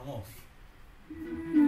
I'm off.